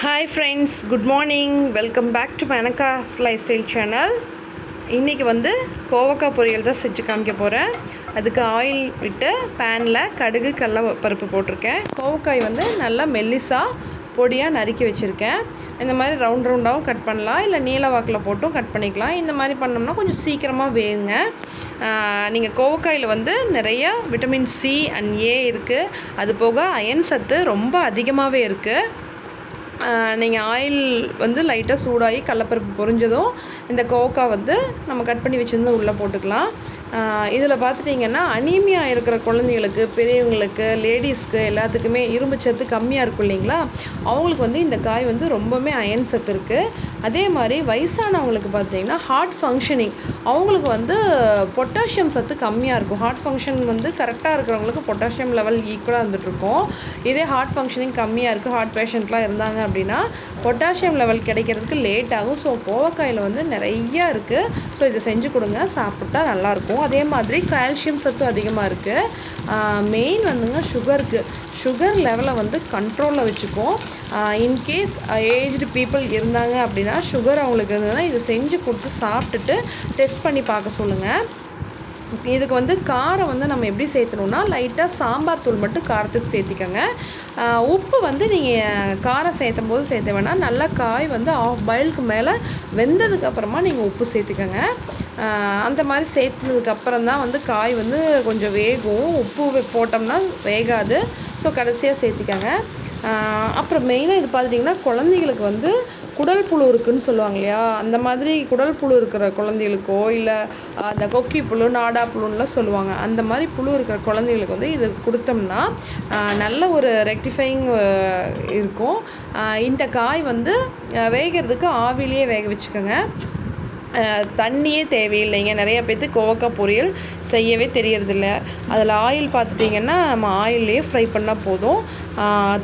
Hi friends good morning welcome back to Menaka's lifestyle channel இன்றைக்கி வந்து கோவக்காய் பொரியல் தான் செஞ்சு காமிக்க போகிறேன் அதுக்கு ஆயில் விட்டு பேனில் கடுகு கடல பருப்பு போட்டிருக்கேன். கோவக்காய் வந்து நல்லா மெல்லிசாக பொடியாக நறுக்கி வச்சுருக்கேன். இந்த மாதிரி ரவுண்ட் ரவுண்டாகவும் கட் பண்ணலாம். இல்லை நீல வாக்கில் போட்டும் கட் பண்ணிக்கலாம். இந்த மாதிரி பண்ணோம்னா கொஞ்சம் சீக்கிரமாக வேகுங்க நீங்கள் கோவக்காயில் வந்து நிறைய விட்டமின் சி அண்ட் ஏ இருக்குது அது போக அயன் சத்து ரொம்ப அதிகமாகவே இருக்குது நீங்கள் ஆயில் வந்து லைட்டாக சூடாகி கடலப்பருப்பு பொரிஞ்சதும் இந்த கோக்கா வந்து நம்ம கட் பண்ணி வச்சுருந்து உள்ளே போட்டுக்கலாம். இதில் பார்த்துட்டிங்கன்னா அனீமியா இருக்கிற குழந்தைங்களுக்கு பெரியவங்களுக்கு லேடிஸ்க்கு எல்லாத்துக்குமே இரும்பு சத்து கம்மியாக இருக்கும் இல்லைங்களா? அவங்களுக்கு வந்து இந்த காய் வந்து ரொம்பவுமே அயன் சத்து இருக்குது அதே மாதிரி வயசானவங்களுக்கு பார்த்தீங்கன்னா ஹார்ட் ஃபங்க்ஷனிங் அவங்களுக்கு வந்து பொட்டாசியம் சத்து கம்மியாக இருக்கும். ஹார்ட் ஃபங்க்ஷன் வந்து கரெக்டாக இருக்கிறவங்களுக்கு பொட்டாசியம் லெவல் ஈக்குவலாக இருந்துகிட்ருக்கும் இதே ஹார்ட் ஃபங்க்ஷனிங் கம்மியாக இருக்குது ஹார்ட் பேஷண்ட்லாம் இருந்தாங்க அப்படின்னா பொட்டாசியம் லெவல் கிடைக்கிறதுக்கு லேட் ஆகும். ஸோ கோவக்காயில் வந்து நிறையா இருக்குது ஸோ இதை செஞ்சு கொடுங்க. சாப்பிட்டா நல்லாயிருக்கும் அதே மாதிரி கால்சியம் சத்து அதிகமாக இருக்குது மெயின் வந்துங்க சுகருக்கு சுகர் லெவலை வந்து கண்ட்ரோலில் வச்சுக்கும் இன்கேஸ் ஏஜ்டு பீப்புள் இருந்தாங்க அப்படின்னா சுகர் அவங்களுக்கு இருந்ததுன்னா இதை செஞ்சு கொடுத்து சாப்பிட்டுட்டு டெஸ்ட் பண்ணி பார்க்க சொல்லுங்கள் இதுக்கு வந்து காரம் வந்து நம்ம எப்படி சேர்த்தணும்னா லைட்டாக சாம்பார் தூள் மட்டும் காரத்துக்கு சேர்த்திக்கோங்க. உப்பு வந்து நீங்கள் காரம் சேர்த்தும் போது சேர்த்த வேணாம். நல்லா காய் வந்து ஆஃப் பாயிலுக்கு மேலே வெந்ததுக்கு அப்புறமா நீங்கள் உப்பு சேர்த்துக்கோங்க. அந்த மாதிரி சேர்த்ததுக்கு அப்புறம் தான் வந்து காய் வந்து கொஞ்சம் வேகும். உப்பு போட்டோம்னா வேகாது. ஸோ கடைசியாக சேர்த்திக்கோங்க. அப்புறம் மெயினாக இது பார்த்துட்டிங்கன்னா குழந்தைங்களுக்கு வந்து குடல் புழு இருக்குன்னு சொல்லுவாங்க இல்லையா? அந்த மாதிரி குடல் புழு இருக்கிற குழந்தைகளுக்கோ இல்லை அந்த கொக்கி புழு நாடா புழுன்னுலாம் சொல்லுவாங்க. அந்த மாதிரி புழு இருக்கிற குழந்தைகளுக்கு வந்து இது கொடுத்தோம்னா நல்ல ஒரு ரெக்டிஃபைங் இருக்கும். இந்த காய் வந்து வேகிறதுக்கு ஆவிலேயே வேக வச்சுக்கோங்க. தண்ணியே தேவையில்லைங்க. நிறைய பேர்த்துக்கு கோவக்காய் பொரியல் செய்யவே தெரியறதில்ல. அதில் ஆயில் பார்த்துட்டிங்கன்னா நம்ம ஆயிலே ஃப்ரை பண்ணால் போதும்.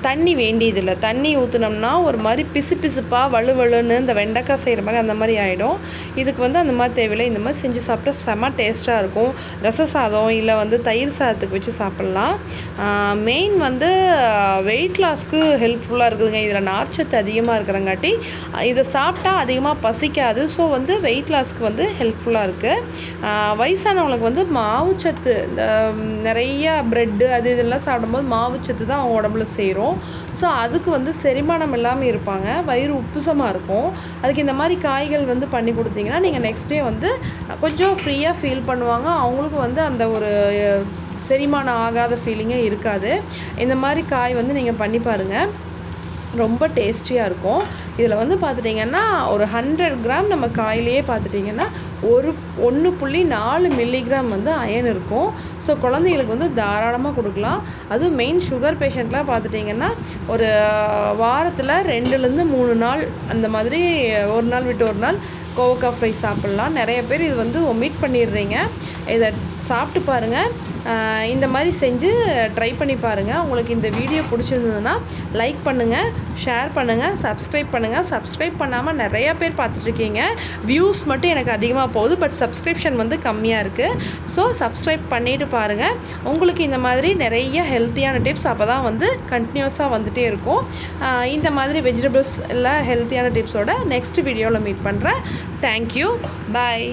தண்ணி வேண்டியதில்லை. தண்ணி ஊற்றுனோம்னா ஒரு மாதிரி பிசு பிசுப்பாக வலுவலுன்னு இந்த வெண்டைக்காய் செய்கிற மாதிரி அந்த மாதிரி ஆகிடும் இதுக்கு வந்து அந்த மாதிரி தேவையில்லை. இந்த மாதிரி செஞ்சு சாப்பிட்டா செம டேஸ்ட்டாக இருக்கும். ரச சாதம் இல்லை வந்து தயிர் சாதத்துக்கு வச்சு சாப்பிட்லாம். மெயின் வந்து வெயிட் லாஸ்க்கு ஹெல்ப்ஃபுல்லாக இருக்குதுங்க. இதில் நார்ச்சத்து அதிகமாக இருக்கிறங்காட்டி இதை சாப்பிட்டா அதிகமாக பசிக்காது. ஸோ வந்து வெயிட் லாஸ்க்கு வந்து ஹெல்ப்ஃபுல்லாக இருக்குது வயசானவங்களுக்கு வந்து மாவுச்சத்து இந்த ப்ரெட்டு அது இதெல்லாம் சாப்பிடும்போது மாவுச்சத்து தான் அவங்க உடம்புல சேரும். ஸோ அதுக்கு வந்து செரிமானம் இல்லாமல் இருப்பாங்க. வயிறு உப்புசமாக இருக்கும். அதுக்கு இந்த மாதிரி காய்கள் வந்து பண்ணி கொடுத்தீங்கன்னா நீங்கள் நெக்ஸ்ட் டே வந்து கொஞ்சம் ஃப்ரீயாக ஃபீல் பண்ணுவாங்க. அவங்களுக்கு வந்து அந்த ஒரு செரிமானம் ஆகாத ஃபீலிங்கே இருக்காது. இந்த மாதிரி காய் வந்து நீங்கள் பண்ணி பாருங்கள் ரொம்ப டேஸ்டியாக இருக்கும். இதில் வந்து பார்த்துட்டிங்கன்னா ஒரு ஹண்ட்ரட் கிராம் நம்ம காயிலேயே பார்த்துட்டிங்கன்னா ஒரு ஒன்று புள்ளி நாலு மில்லிகிராம் வந்து அயன் இருக்கும். ஸோ குழந்தைங்களுக்கு வந்து தாராளமாக கொடுக்கலாம். அதுவும் மெயின் சுகர் பேஷண்ட்லாம் பார்த்துட்டிங்கன்னா ஒரு வாரத்தில் ரெண்டுலேருந்து மூணு நாள் அந்த மாதிரி ஒரு நாள் விட்டு ஒரு நாள் கோவக்காய் ஃப்ரை சாப்பிட்லாம். நிறைய பேர் இது வந்து ஒமிட் பண்ணிடுறீங்க. இதை சாப்பிட்டு பாருங்கள் இந்த மாதிரி செஞ்சு ட்ரை பண்ணி பாருங்கள் உங்களுக்கு இந்த வீடியோ பிடிச்சிருந்ததுன்னா லைக் பண்ணுங்கள் ஷேர் பண்ணுங்கள் சப்ஸ்கிரைப் பண்ணுங்கள் சப்ஸ்கிரைப் பண்ணாமல் நிறையா பேர் பார்த்துட்ருக்கீங்க வியூஸ் மட்டும் எனக்கு அதிகமாக போகுது பட் சப்ஸ்கிரிப்ஷன் வந்து கம்மியாக இருக்குது ஸோ சப்ஸ்கிரைப் பண்ணிவிட்டு பாருங்கள் உங்களுக்கு இந்த மாதிரி நிறைய ஹெல்த்தியான டிப்ஸ் அப்போ தான் வந்து கண்டினியூஸாக வந்துகிட்டே இருக்கும். இந்த மாதிரி வெஜிடபிள்ஸ் எல்லாம் ஹெல்த்தியான டிப்ஸோட நெக்ஸ்ட் வீடியோவில் மீட் பண்ணுறேன் தேங்க்யூ பாய்